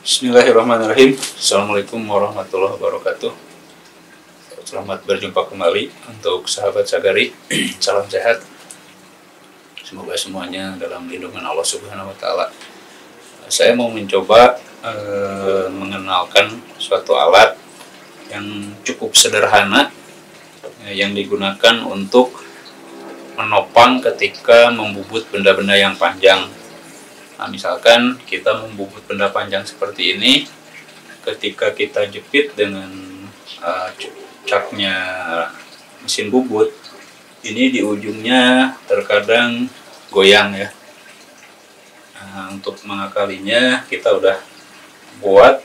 Bismillahirrahmanirrahim. Assalamualaikum warahmatullahi wabarakatuh. Selamat berjumpa kembali untuk sahabat Sagari. Salam sehat. Semoga semuanya dalam lindungan Allah Subhanahu wa taala. Saya mau mencoba eh, mengenalkan suatu alat yang cukup sederhana eh, yang digunakan untuk menopang ketika membubut benda-benda yang panjang. Nah, misalkan kita membubut benda panjang seperti ini, ketika kita jepit dengan uh, caknya mesin bubut, ini di ujungnya terkadang goyang ya. Nah, untuk mengakalinya kita udah buat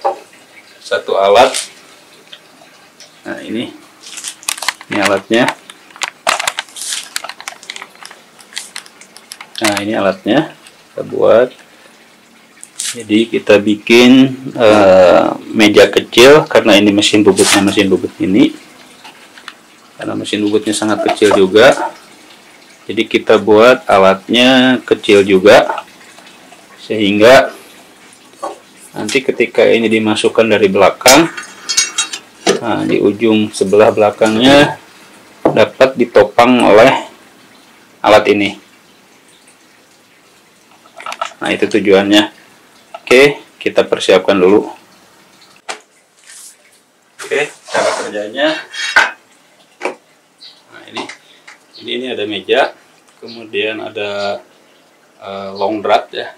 satu alat. Nah ini, ini alatnya. Nah ini alatnya kita buat. Jadi kita bikin uh, meja kecil karena ini mesin bubutnya mesin bubut ini. Karena mesin bubutnya sangat kecil juga. Jadi kita buat alatnya kecil juga sehingga nanti ketika ini dimasukkan dari belakang nah, di ujung sebelah belakangnya dapat ditopang oleh alat ini nah itu tujuannya oke kita persiapkan dulu. Oke cara kerjanya. Nah ini. Ini ini ada meja kemudian ada uh, long rod ya.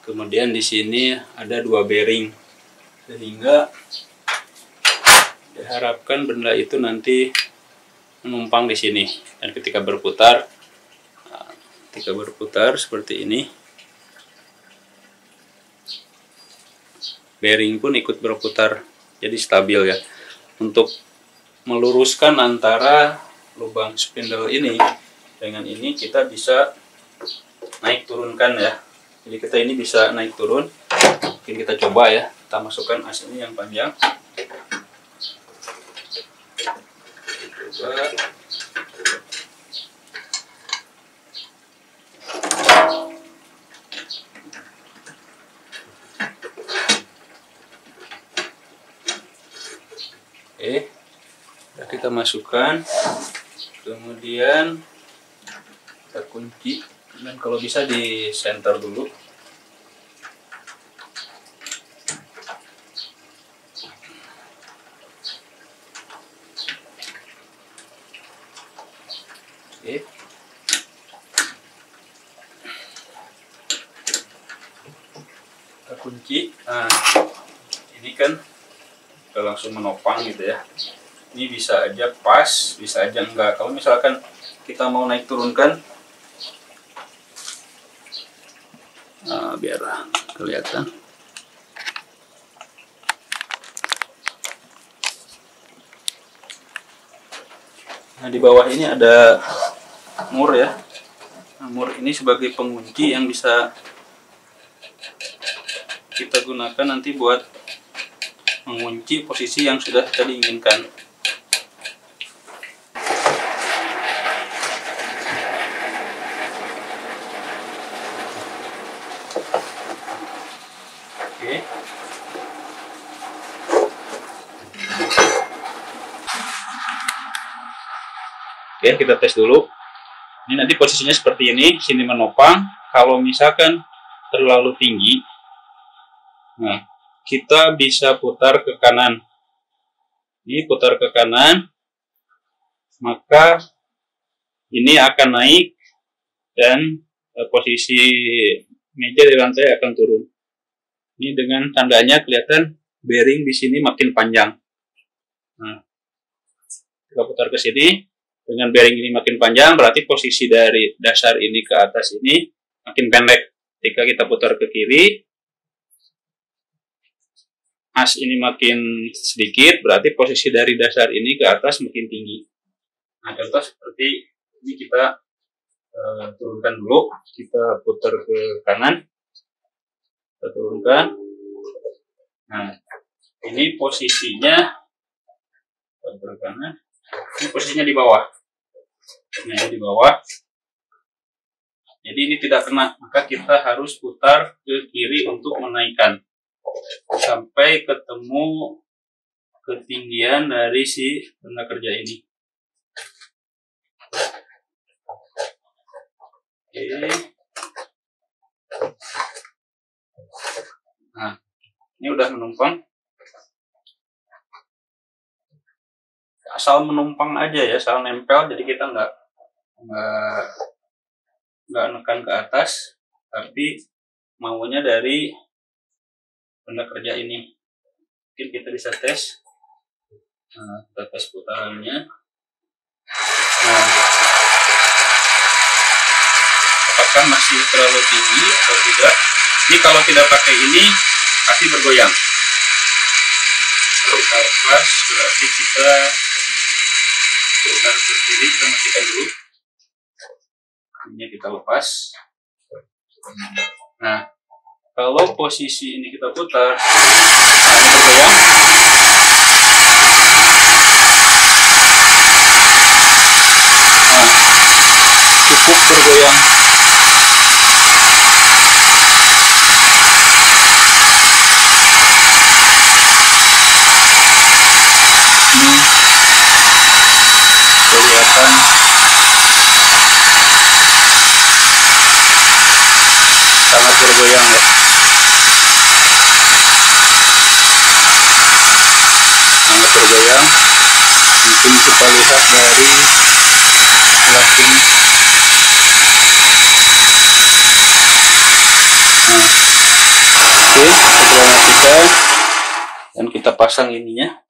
Kemudian di sini ada dua bearing. Sehingga diharapkan benda itu nanti menumpang di sini. Dan ketika berputar nah, ketika berputar seperti ini bearing pun ikut berputar jadi stabil ya. Untuk meluruskan antara lubang spindle ini dengan ini kita bisa naik turunkan ya. Jadi kita ini bisa naik turun. Mungkin kita coba ya kita masukkan as ini yang panjang. Coba Oke, kita masukkan, kemudian kita kunci. Dan kalau bisa di center dulu oke kita kunci nah ini kan kita langsung menopang gitu ya. Ini bisa aja pas bisa aja enggak. Kalau misalkan kita mau naik turunkan nah, biar kelihatan. Nah di bawah ini ada mur ya. Nah, mur ini sebagai pengunci yang bisa kita gunakan nanti buat mengunci posisi yang sudah kita diinginkan Oke. Oke, kita tes dulu. Ini nanti posisinya seperti ini, sini menopang. Kalau misalkan terlalu tinggi, nah kita bisa putar ke kanan. Ini putar ke kanan, maka ini akan naik dan eh, posisi meja di lantai akan turun. Ini dengan tandanya kelihatan bearing di sini makin panjang. Nah, kita putar ke sini, dengan bearing ini makin panjang, berarti posisi dari dasar ini ke atas ini makin pendek. Ketika kita putar ke kiri, as ini makin sedikit, berarti posisi dari dasar ini ke atas makin tinggi. Nah, contoh seperti ini kita uh, turunkan dulu, kita putar ke kanan, kita turunkan. Nah, ini posisinya putar ke kanan, ini posisinya di bawah. Nah, ini di bawah. Jadi ini tidak kena, maka kita harus putar ke kiri untuk menaikkan. Sampai ketemu ketinggian dari si benda kerja ini. Oke. Nah, ini udah menumpang. Asal menumpang aja ya, asal nempel, jadi kita nggak nggak nggak nekan ke atas, tapi maunya dari benda kerja ini. Mungkin kita bisa tes. Nah, kita tes putarannya. Nah, apakah masih terlalu tinggi atau tidak ini kalau tidak pakai ini pasti bergoyang kita lepas berarti kita putar ke kiri kita matikan dulu ini kita lepas nah kalau posisi ini kita putar nah ini bergoyang nah cukup bergoyang kelihatan. Sangat bergoyang ya bergoyang mungkin kita lihat dari sebelah sini nah oke kita matikan dan kita pasang ininya.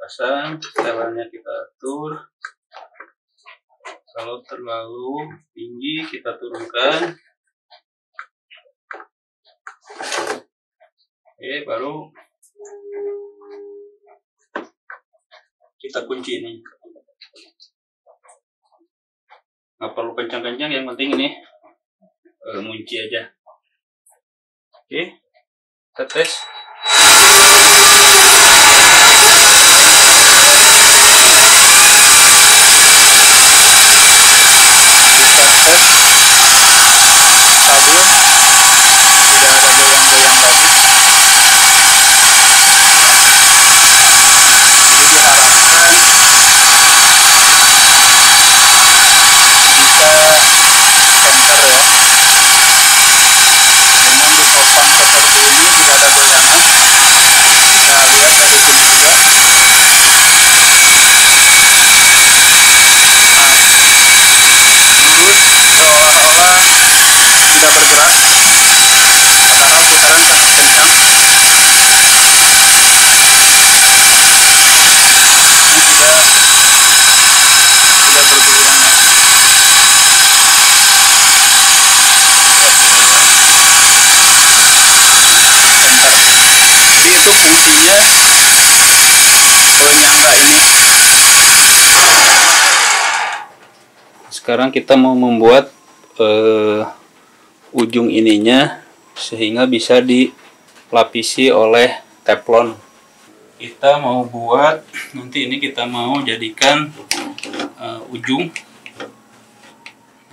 Pasang setelannya kita atur. Kalau terlalu tinggi kita turunkan oke baru kita kunci ini. Nggak perlu kencang-kencang yang penting ini e, ngunci aja. Oke kita tes sekarang kita mau membuat uh, ujung ininya sehingga bisa dilapisi oleh teflon. Kita mau buat nanti ini kita mau jadikan uh, ujung.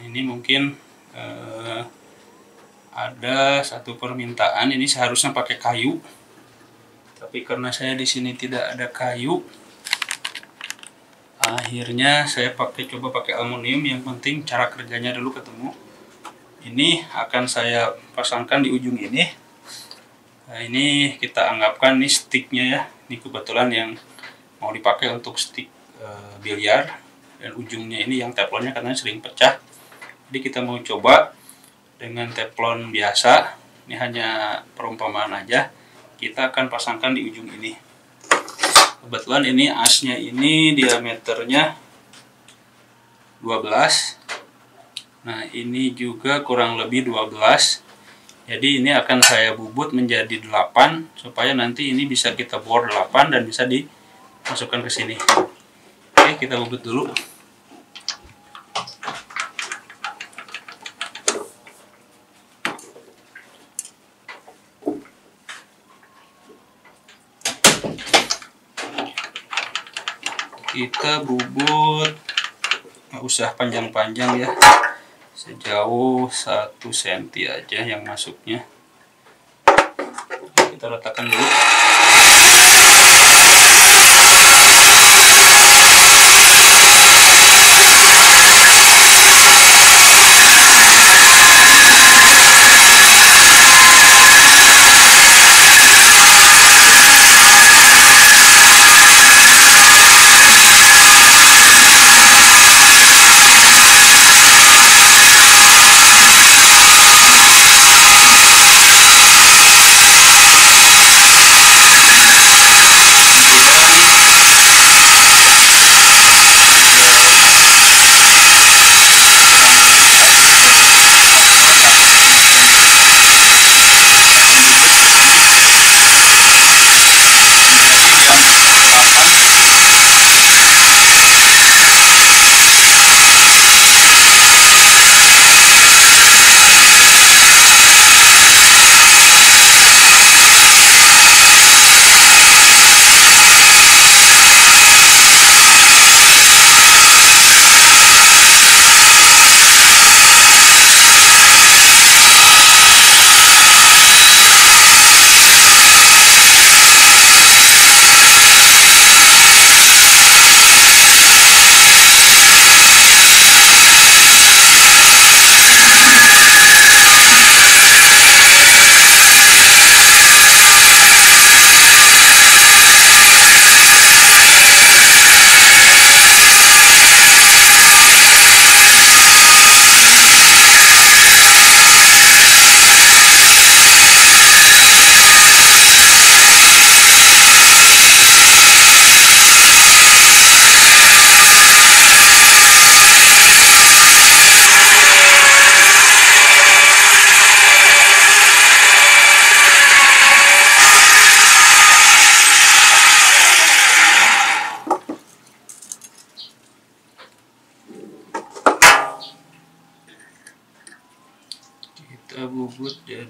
Ini mungkin uh, ada satu permintaan ini seharusnya pakai kayu. Tapi karena saya di sini tidak ada kayu akhirnya saya pakai coba pakai aluminium. Yang penting cara kerjanya dulu ketemu. Ini akan saya pasangkan di ujung ini. Nah, ini kita anggapkan ini sticknya ya. Ini kebetulan yang mau dipakai untuk stick e, biliar. Dan ujungnya ini yang teflonnya karena sering pecah. Jadi kita mau coba dengan teflon biasa. Ini hanya perumpamaan aja. Kita akan pasangkan di ujung ini kebetulan ini asnya ini diameternya 12 nah ini juga kurang lebih 12 jadi ini akan saya bubut menjadi 8 supaya nanti ini bisa kita bor 8 dan bisa dimasukkan ke sini. Oke kita bubut dulu kita bubut nggak usah panjang-panjang ya. Sejauh 1 cm aja yang masuknya. Kita letakkan dulu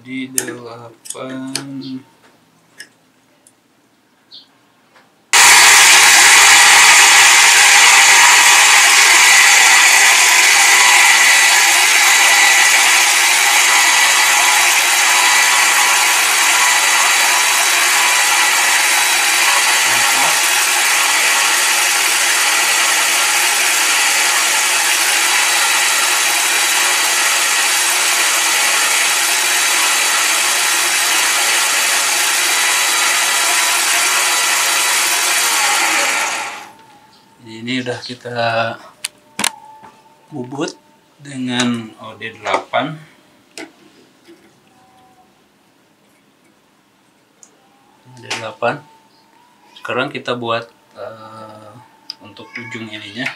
jadi delapan ini udah kita bubut dengan OD8 OD8 sekarang kita buat uh, untuk ujung ininya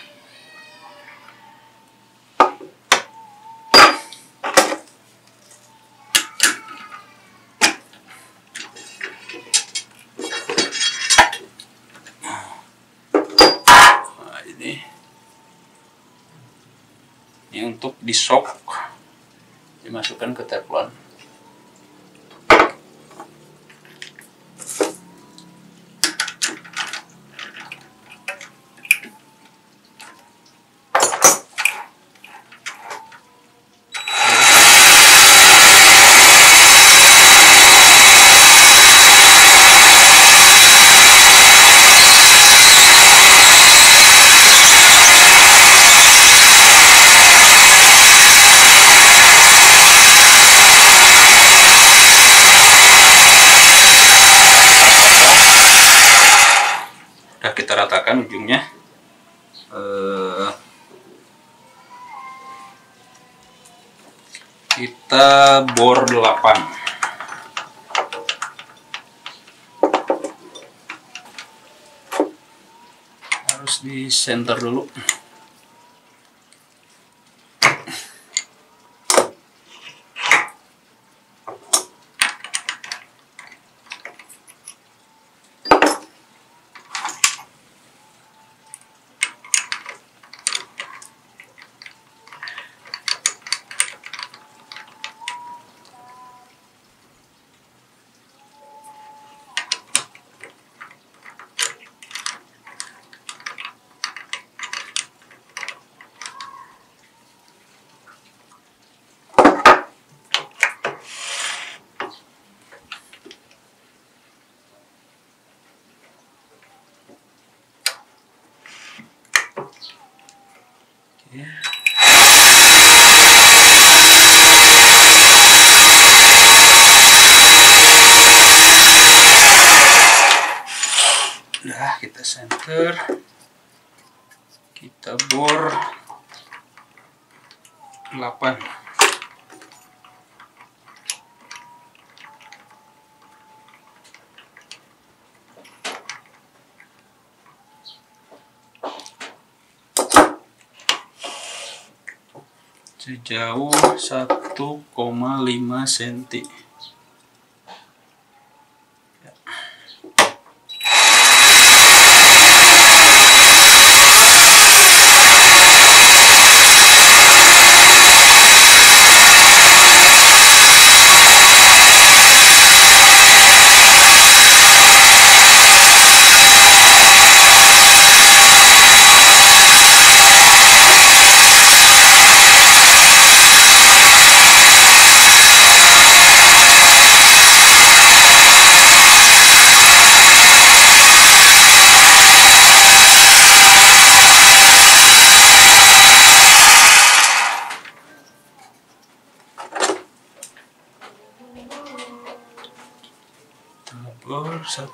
Nah, ini ini untuk di shock dimasukkan ke teflon udah kita ratakan ujungnya Eh, kita bor 8 harus di center dulu kita bor 8 sejauh 1,5 cm 1,5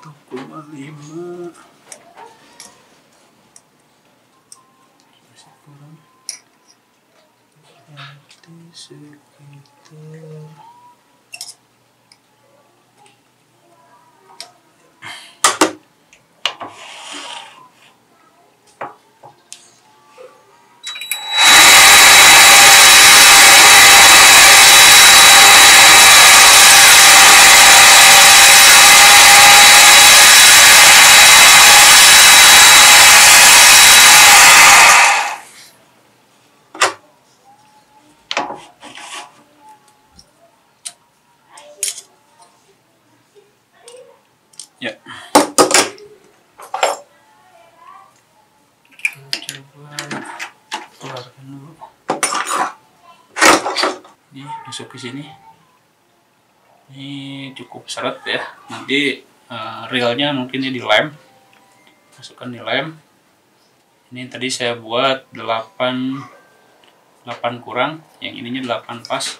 masih kurang sekitar masuk ke sini. Ini cukup seret ya. Nanti uh, realnya mungkin ini dilem. Masukkan di lem ini tadi saya buat 8 8 kurang. Yang ininya 8 pas.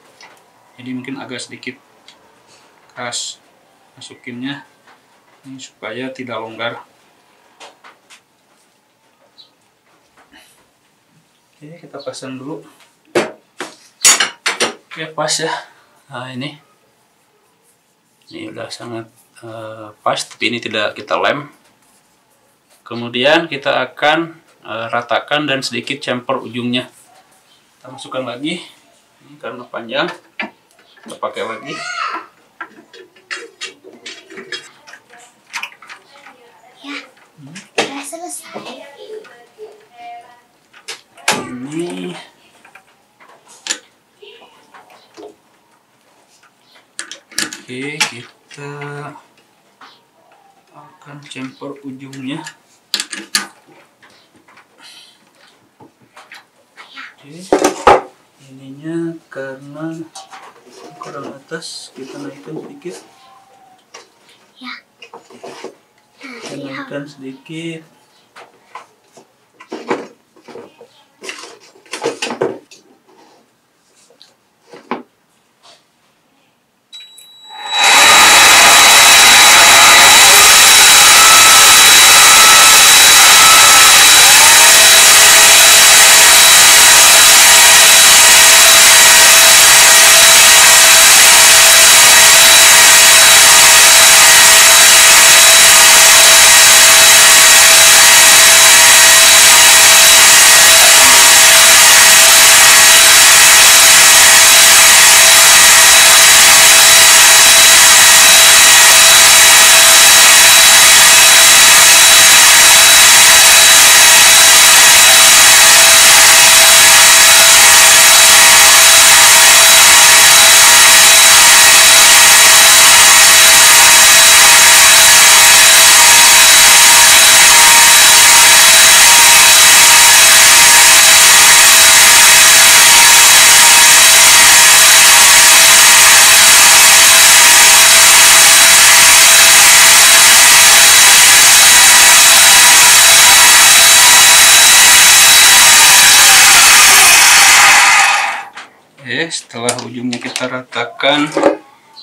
Jadi mungkin agak sedikit keras masukinnya. Ini supaya tidak longgar. Oke kita pasang dulu oke pas ya. Nah ini. Ini udah sangat uh, pas tapi ini tidak kita lem. Kemudian kita akan uh, ratakan dan sedikit camper ujungnya. Kita masukkan lagi. Ini karena panjang. Kita pakai lagi ini oke kita akan camper ujungnya. Oke ininya karena kurang atas kita naikkan sedikit. Ya. kita naikkan sedikit setelah ujungnya kita ratakan,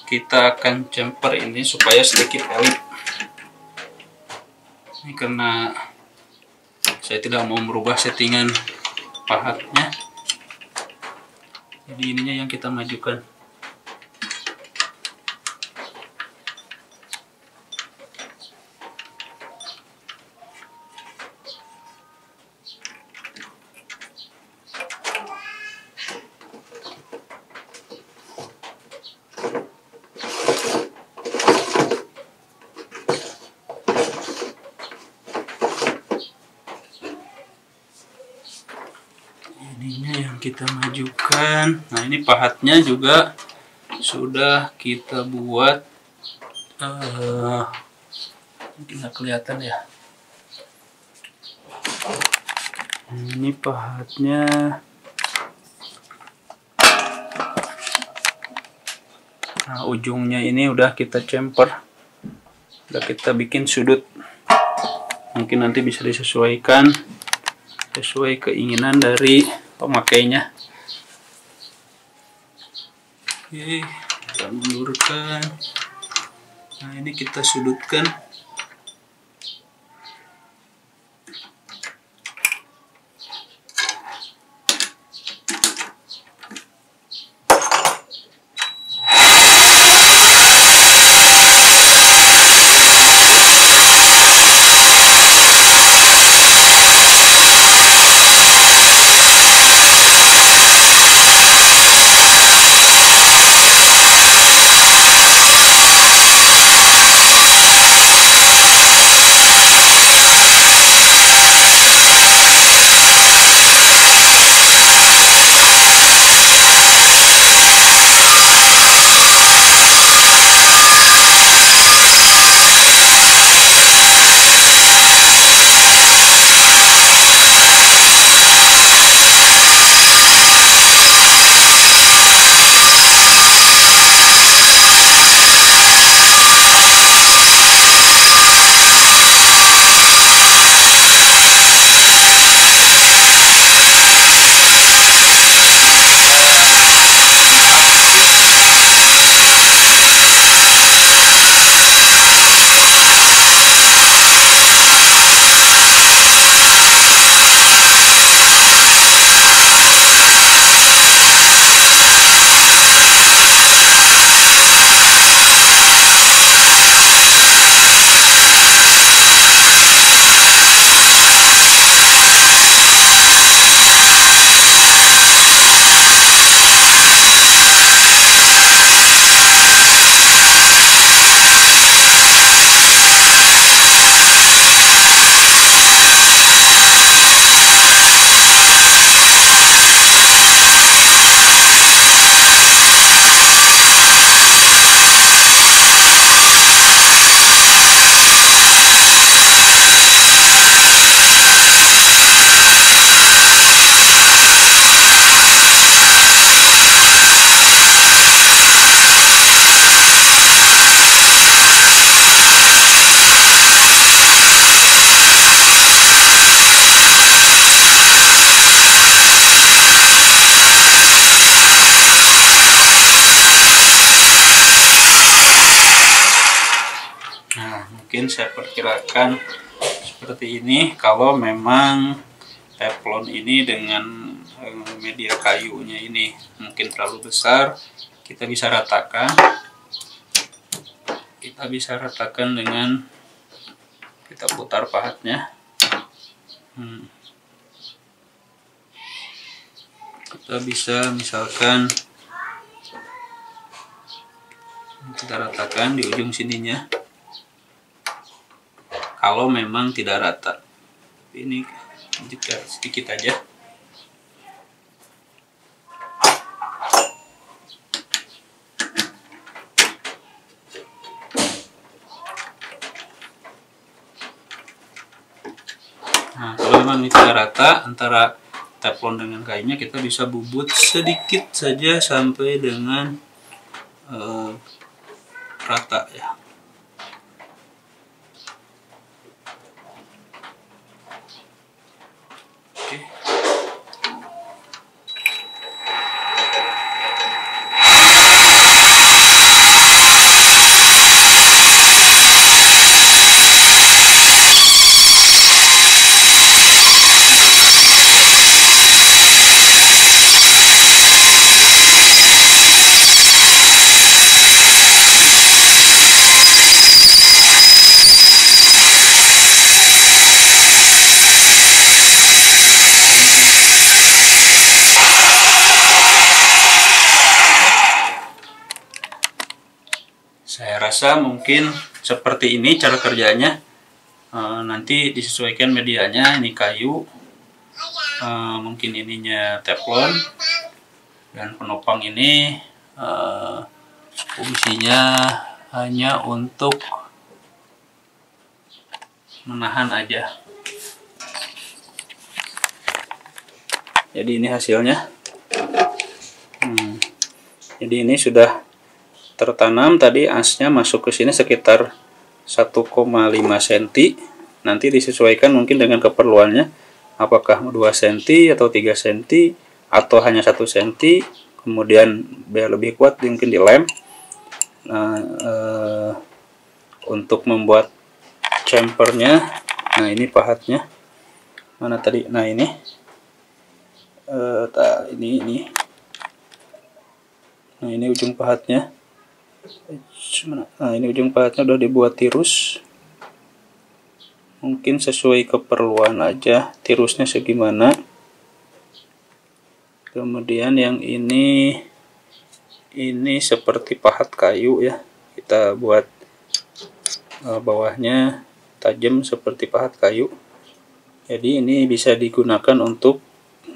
kita akan jumper ini supaya sedikit elit. Ini karena saya tidak mau merubah settingan pahatnya jadi ininya yang kita majukan ininya yang kita majukan. Nah ini pahatnya juga sudah kita buat. Eh mungkin nggak kelihatan ya. Ini pahatnya. Nah ujungnya ini udah kita cemper udah kita bikin sudut. Mungkin nanti bisa disesuaikan. Sesuai keinginan dari pemakainya oke kita mundurkan nah ini kita sudutkan mungkin saya perkirakan seperti ini kalau memang teflon ini dengan eh, media kayunya ini mungkin terlalu besar, kita bisa ratakan. Kita bisa ratakan dengan kita putar pahatnya. Hmm. Kita bisa misalkan kita ratakan di ujung sininya kalau memang tidak rata. Ini jika sedikit aja. Nah kalau memang ini tidak rata antara teflon dengan kainnya kita bisa bubut sedikit saja sampai dengan eh, rata ya Oke. Rasa mungkin seperti ini cara kerjanya. Uh, nanti disesuaikan medianya ini kayu. Uh, mungkin ininya teflon. Dan penopang ini uh, fungsinya hanya untuk menahan aja. Jadi ini hasilnya. Hmm. jadi ini sudah tertanam tadi asnya masuk ke sini sekitar 1,5 cm nanti disesuaikan mungkin dengan keperluannya. Apakah 2 cm atau 3 cm atau hanya 1 cm kemudian biar lebih kuat mungkin dilem. Nah eh, untuk membuat chamfernya nah ini pahatnya. Mana tadi? Nah ini. Eh, ini ini. Nah ini ujung pahatnya nah ini ujung pahatnya udah dibuat tirus. Mungkin sesuai keperluan aja tirusnya segimana. Kemudian yang ini ini seperti pahat kayu ya. Kita buat uh, bawahnya tajam seperti pahat kayu. Jadi ini bisa digunakan untuk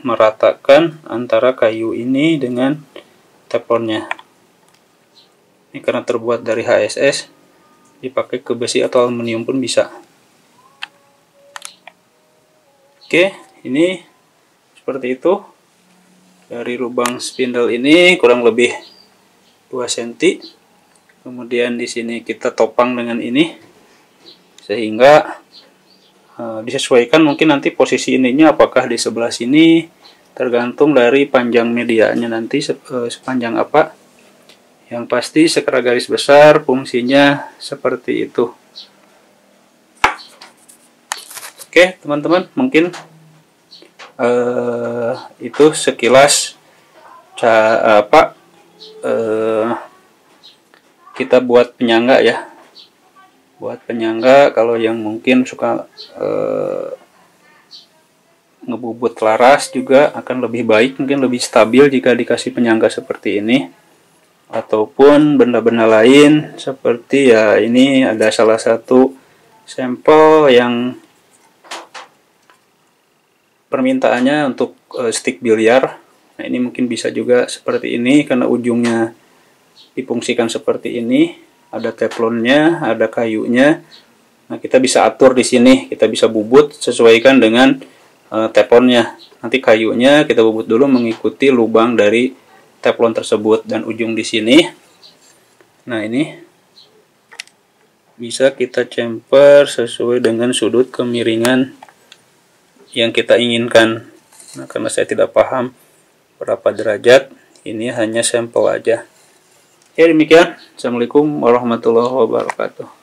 meratakan antara kayu ini dengan teflonnya ini karena terbuat dari HSS, dipakai ke besi atau aluminium pun bisa. Oke, ini seperti itu. Dari lubang spindle ini kurang lebih 2 cm. Kemudian di sini kita topang dengan ini sehingga uh, disesuaikan mungkin nanti posisi ininya apakah di sebelah sini tergantung dari panjang medianya nanti uh, sepanjang apa yang pasti secara garis besar fungsinya seperti itu. Oke, teman-teman, mungkin uh, itu sekilas apa uh, kita buat penyangga ya. Buat penyangga kalau yang mungkin suka uh, ngebubut laras juga akan lebih baik, mungkin lebih stabil jika dikasih penyangga seperti ini ataupun benda-benda lain seperti ya ini ada salah satu sampel yang permintaannya untuk uh, stick biliar. Nah ini mungkin bisa juga seperti ini karena ujungnya difungsikan seperti ini. Ada teflonnya ada kayunya. Nah kita bisa atur di sini. Kita bisa bubut sesuaikan dengan uh, teflonnya. Nanti kayunya kita bubut dulu mengikuti lubang dari teflon tersebut dan ujung di sini. Nah ini bisa kita chamfer sesuai dengan sudut kemiringan yang kita inginkan. Nah karena saya tidak paham berapa derajat ini hanya sampel aja. Ya demikian. Assalamualaikum warahmatullahi wabarakatuh